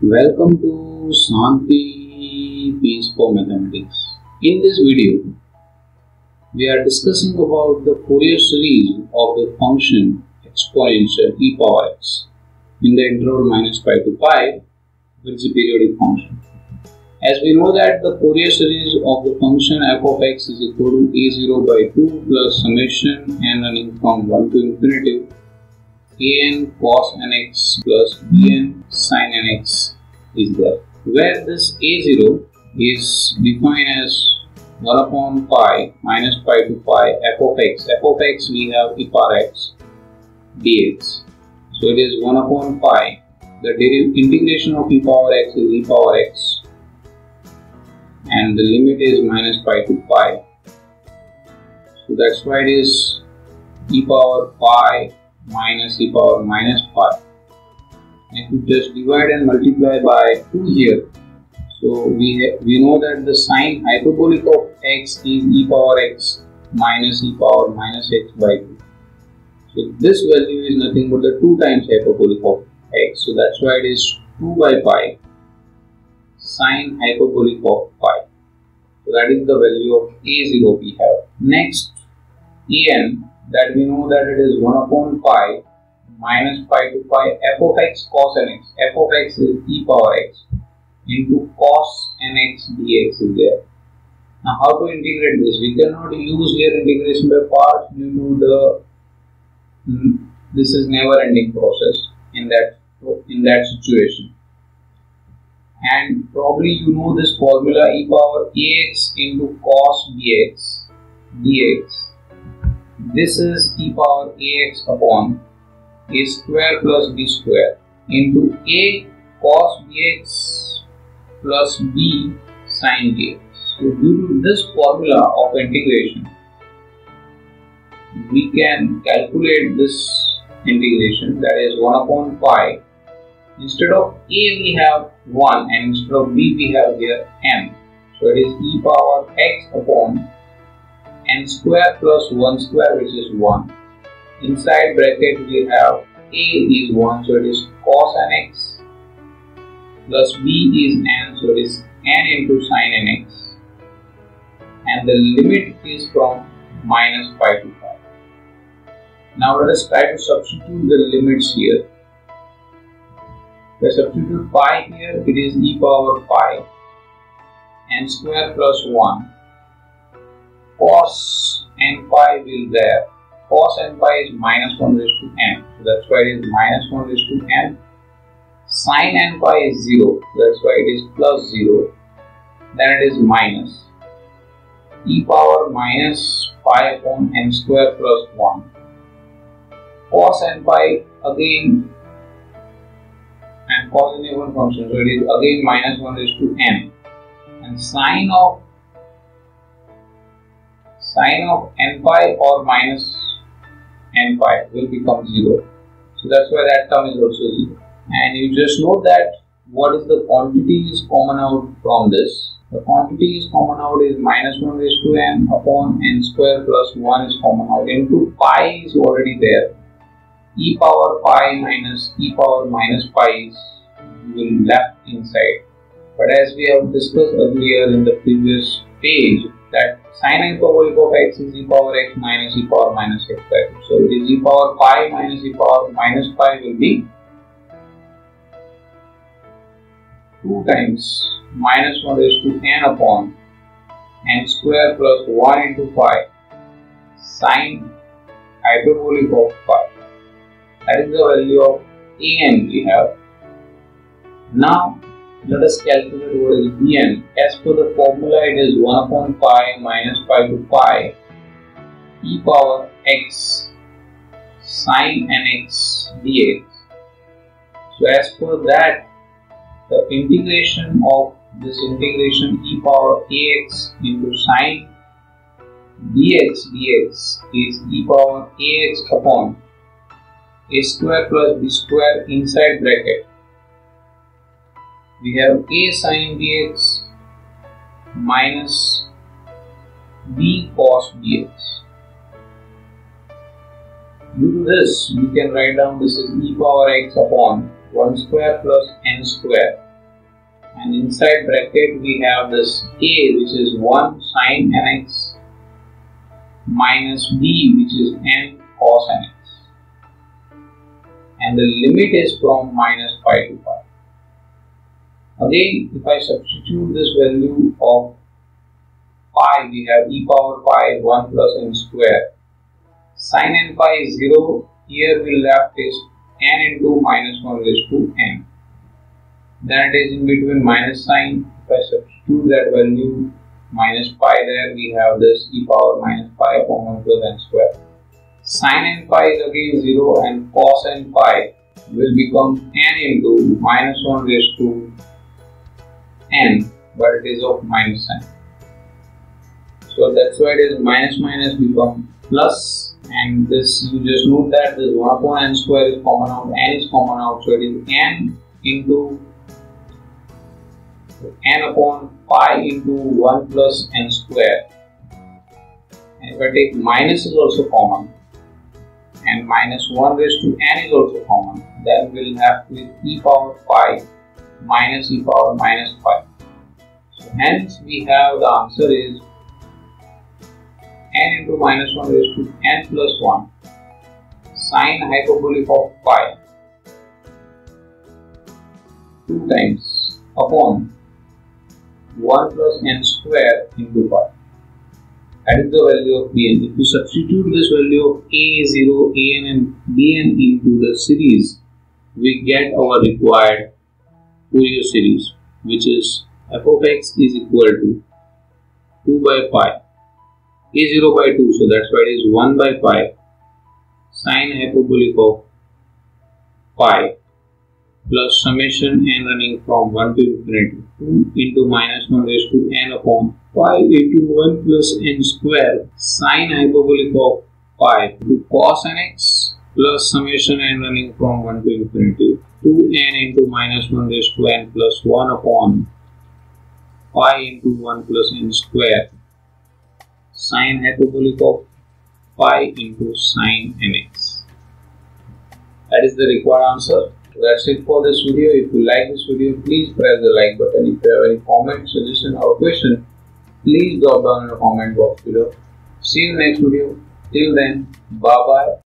Welcome to Shanti Peace for Mathematics. In this video, we are discussing about the Fourier series of the function exponential e power x in the interval minus pi to pi, which is a periodic function. As we know that the Fourier series of the function f of x is equal to a0 by 2 plus summation n running from 1 to infinity an cos nx plus bn sin nx is there. Where this a0 is defined as 1 upon pi minus pi to pi f of x. F of x we have e power x dx. So it is 1 upon pi. The integration of e power x is e power x. And the limit is minus pi to pi. So that's why it is e power pi minus e power minus pi. If we just divide and multiply by 2 here, so we, we know that the sine hyperbolic of x is e power x minus e power minus x by 2. So this value is nothing but the 2 times hyperbolic of x. So that's why it is 2 by pi sine hyperbolic of pi. So that is the value of a0 we have. Next, en that we know that it is 1 upon pi minus pi to pi f of x cos nx. f of x is e power x into cos nx dx is there. Now how to integrate this? We cannot use here integration by parts due to the mm, this is never ending process in that in that situation. And probably you know this formula e power ax into cos bx dx this is e power ax upon a square plus b square into a cos bx plus b sin bx. So due to this formula of integration, we can calculate this integration that is 1 upon pi. Instead of a we have 1 and instead of b we have here m. So it is e power x upon n square plus 1 square which is 1. Inside bracket we have a is 1 so it is cos nx plus b is n so it is n into sin nx and the limit is from minus pi to pi. Now let us try to substitute the limits here. We substitute pi here, it is e power pi n square plus 1 cos n pi will there. Cos n pi is minus 1 raised to n. So that's why it is minus 1 raised to n. Sin n pi is 0. That's why it is plus 0. Then it is minus. e power minus pi upon n square plus 1. Cos n pi again and cos n even function. So it is again minus 1 raised to n. And sine of sine of n pi or minus n pi will become 0. So that's why that term is also 0. And you just note that what is the quantity is common out from this. The quantity is common out is minus 1 raised to n upon n square plus 1 is common out into pi is already there. e power pi minus e power minus pi is will left inside. But as we have discussed earlier in the previous page, that sine hyperbolic of x is e power x minus e power minus x 2. So it is e power pi minus e power minus pi will be 2 times minus 1 raised to n upon n square plus 1 into pi sine hyperbolic of pi. That is the value of an we have. Now let us calculate what is Bn. As per the formula, it is 1 upon pi minus pi to pi e power x sine nx dx. So as per that, the integration of this integration e power ax into sine dx dx is e power ax upon a square plus b square inside bracket we have a sine bx minus b cos bx. Due to this, we can write down this is e power x upon 1 square plus n square and inside bracket we have this a which is 1 sine nx minus b which is n cos nx and the limit is from minus pi to pi. Again if I substitute this value of pi we have e power pi 1 plus n square. Sin n pi is 0 here we left is n into minus 1 raised to n. Then it is in between minus sign if I substitute that value minus pi there we have this e power minus pi upon 1 plus n square. Sin n pi is again 0 and cos n pi will become n into minus 1 raised to n but it is of minus n. so that's why it is minus minus become plus and this you just note that this 1 upon n square is common out n is common out so it is n into n upon pi into 1 plus n square. And if I take minus is also common and minus 1 raised to n is also common, then we'll have with e power pi minus e power minus pi. So hence we have the answer is n into minus 1 raised to n plus 1 sine hyperbolic of pi 2 times upon 1 plus n square into pi. That is the value of bn. If you substitute this value of a0, an and bn into the series, we get our required Fourier series which is f of x is equal to 2 by pi a0 by 2 so that's why it is 1 by pi sine hyperbolic of pi plus summation n running from 1 to infinity 2 into minus 1 raised to n upon pi into 1 plus n square sine hyperbolic of pi to cos nx plus summation n running from 1 to infinity 2n into minus 1 raised to n plus 1 upon pi into 1 plus n square sine hyperbolic of pi into sine nx. That is the required answer that's it for this video. If you like this video, please press the like button. If you have any comment, suggestion or question, please drop down in the comment box below. See you next video. Till then, bye bye.